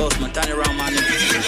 boss, man, turn around, my.